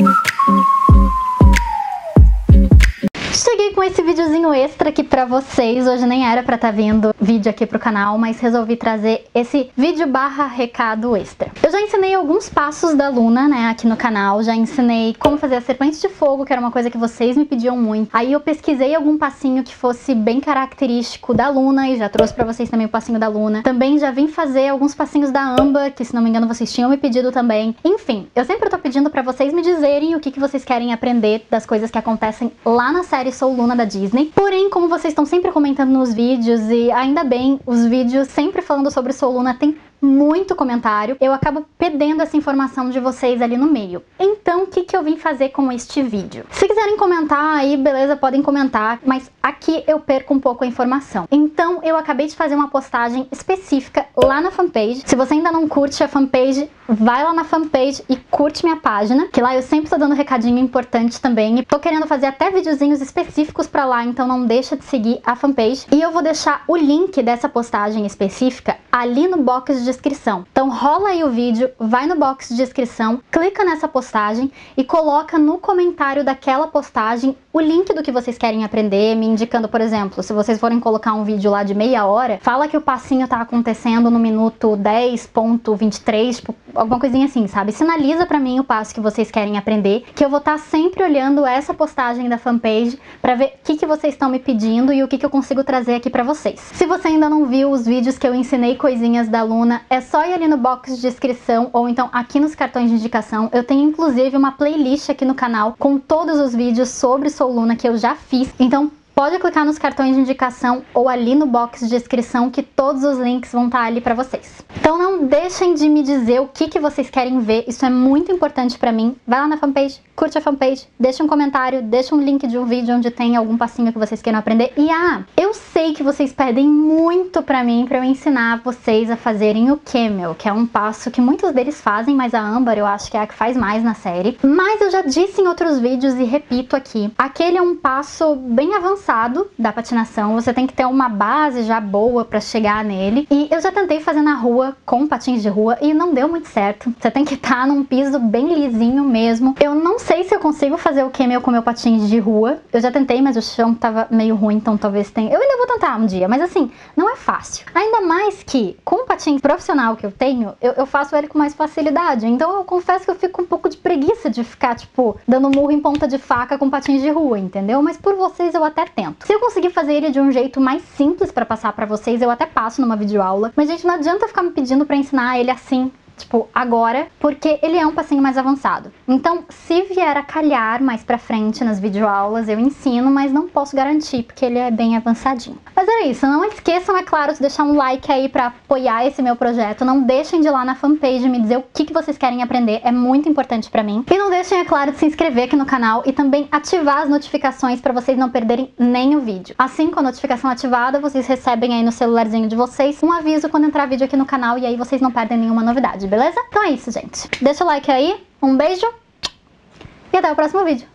you. Extra aqui pra vocês. Hoje nem era pra estar tá vindo vídeo aqui pro canal, mas resolvi trazer esse vídeo barra recado extra. Eu já ensinei alguns passos da Luna, né, aqui no canal. Já ensinei como fazer a serpente de fogo, que era uma coisa que vocês me pediam muito. Aí eu pesquisei algum passinho que fosse bem característico da Luna e já trouxe pra vocês também o passinho da Luna. Também já vim fazer alguns passinhos da Amber, que se não me engano vocês tinham me pedido também. Enfim, eu sempre tô pedindo pra vocês me dizerem o que, que vocês querem aprender das coisas que acontecem lá na série Sou Luna da Disney. Porém, como vocês estão sempre comentando nos vídeos, e ainda bem, os vídeos sempre falando sobre Sou Luna tem muito comentário, eu acabo perdendo essa informação de vocês ali no meio. Então, o que, que eu vim fazer com este vídeo? Se quiserem comentar aí, beleza, podem comentar, mas aqui eu perco um pouco a informação. Então, eu acabei de fazer uma postagem específica lá na fanpage. Se você ainda não curte a fanpage, vai lá na fanpage e curte minha página, que lá eu sempre tô dando recadinho importante também. E tô querendo fazer até videozinhos específicos pra lá, então não deixa de seguir a fanpage. E eu vou deixar o link dessa postagem específica ali no box de descrição. Então rola aí o vídeo, vai no box de descrição, clica nessa postagem e coloca no comentário daquela postagem o link do que vocês querem aprender, me indicando, por exemplo, se vocês forem colocar um vídeo lá de meia hora, fala que o passinho tá acontecendo no minuto 10.23, tipo, alguma coisinha assim, sabe? Sinaliza para mim o passo que vocês querem aprender, que eu vou estar tá sempre olhando essa postagem da fanpage para ver o que, que vocês estão me pedindo e o que, que eu consigo trazer aqui para vocês. Se você ainda não viu os vídeos que eu ensinei coisinhas da Luna, é só ir ali no box de descrição ou então aqui nos cartões de indicação. Eu tenho inclusive uma playlist aqui no canal com todos os vídeos sobre Sou Luna que eu já fiz. Então pode clicar nos cartões de indicação ou ali no box de descrição que todos os links vão estar ali para vocês. Então não deixem de me dizer o que, que vocês querem ver, isso é muito importante para mim. Vai lá na fanpage, curte a fanpage, deixa um comentário, deixa um link de um vídeo onde tem algum passinho que vocês queiram aprender. E ah, eu sei que vocês pedem muito para mim para eu ensinar vocês a fazerem o camel, que é um passo que muitos deles fazem, mas a Amber eu acho que é a que faz mais na série. Mas eu já disse em outros vídeos e repito aqui, aquele é um passo bem avançado avançado da patinação, você tem que ter uma base já boa para chegar nele. E eu já tentei fazer na rua com patins de rua e não deu muito certo. Você tem que estar tá num piso bem lisinho mesmo. Eu não sei se eu consigo fazer o camel com meu patins de rua. Eu já tentei, mas o chão tava meio ruim, então talvez tenha. Eu ainda vou tentar um dia, mas assim, não é fácil. Ainda mais que com o patins profissional que eu tenho, eu, eu faço ele com mais facilidade. Então eu confesso que eu fico um pouco de preguiça de ficar, tipo, dando murro em ponta de faca com patins de rua, entendeu? Mas por vocês eu até tento. Se eu conseguir fazer ele de um jeito mais simples para passar para vocês, eu até passo numa videoaula. Mas, gente, não adianta ficar me pedindo para ensinar ele assim tipo, agora, porque ele é um passinho mais avançado. Então, se vier a calhar mais pra frente nas videoaulas, eu ensino, mas não posso garantir, porque ele é bem avançadinho. Mas era isso, não esqueçam, é claro, de deixar um like aí pra apoiar esse meu projeto. Não deixem de ir lá na fanpage me dizer o que, que vocês querem aprender, é muito importante pra mim. E não deixem, é claro, de se inscrever aqui no canal e também ativar as notificações pra vocês não perderem o vídeo. Assim, com a notificação ativada, vocês recebem aí no celularzinho de vocês um aviso quando entrar vídeo aqui no canal e aí vocês não perdem nenhuma novidade beleza? Então é isso, gente. Deixa o like aí, um beijo e até o próximo vídeo.